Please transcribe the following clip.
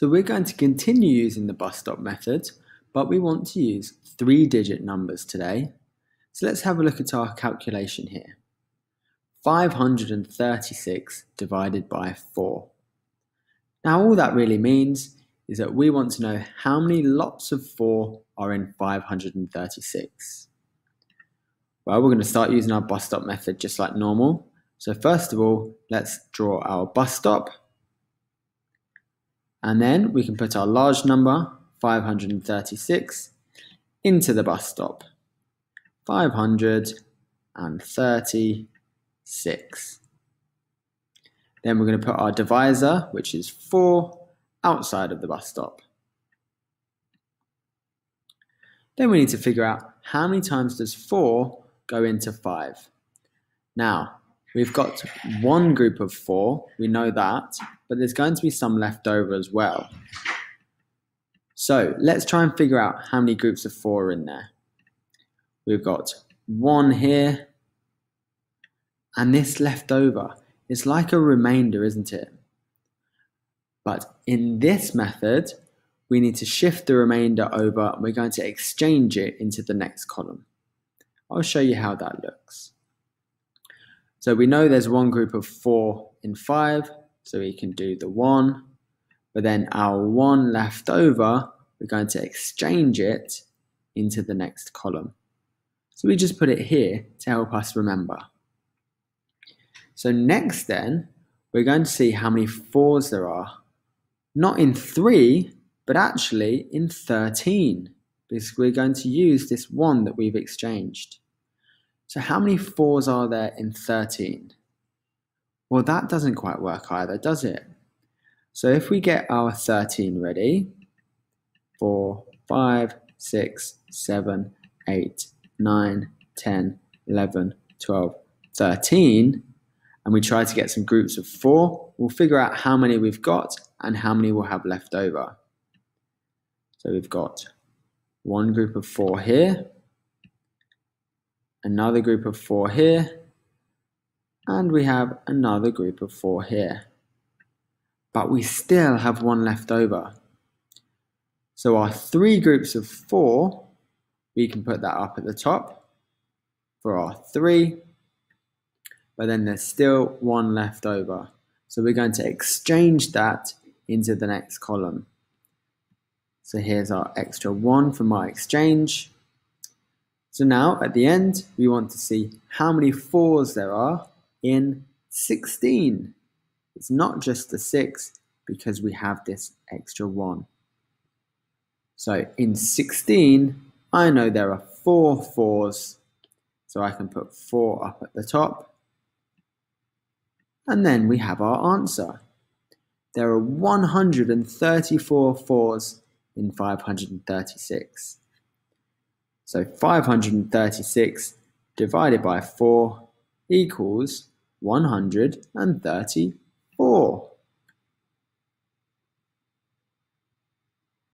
So we're going to continue using the bus stop method, but we want to use three digit numbers today. So let's have a look at our calculation here. 536 divided by 4. Now all that really means is that we want to know how many lots of 4 are in 536. Well, we're going to start using our bus stop method just like normal. So first of all, let's draw our bus stop. And then we can put our large number, 536, into the bus stop. 536. Then we're going to put our divisor, which is 4, outside of the bus stop. Then we need to figure out how many times does 4 go into 5. Now, we've got one group of 4, we know that, but there's going to be some left over as well. So let's try and figure out how many groups of 4 are in there. We've got 1 here, and this left over. It's like a remainder, isn't it? But in this method, we need to shift the remainder over and we're going to exchange it into the next column. I'll show you how that looks. So we know there's one group of four in five, so we can do the one, but then our one left over, we're going to exchange it into the next column. So we just put it here to help us remember. So next then, we're going to see how many fours there are. Not in three, but actually in 13, because we're going to use this one that we've exchanged. So how many fours are there in 13? Well, that doesn't quite work either, does it? So if we get our 13 ready, 4, 5, 6, 7, 8, 9, 10, 11, 12, 13, and we try to get some groups of 4, we'll figure out how many we've got and how many we'll have left over. So we've got one group of four here, another group of four here, and we have another group of four here. But we still have one left over. So our three groups of four, we can put that up at the top for our three, but then there's still one left over. So we're going to exchange that into the next column. So here's our extra one for my exchange. So now at the end, we want to see how many fours there are in 16. It's not just the six because we have this extra one. So in 16, I know there are four fours. So I can put four up at the top. And then we have our answer. There are 134 fours in 536. So 536 divided by 4 equals 134.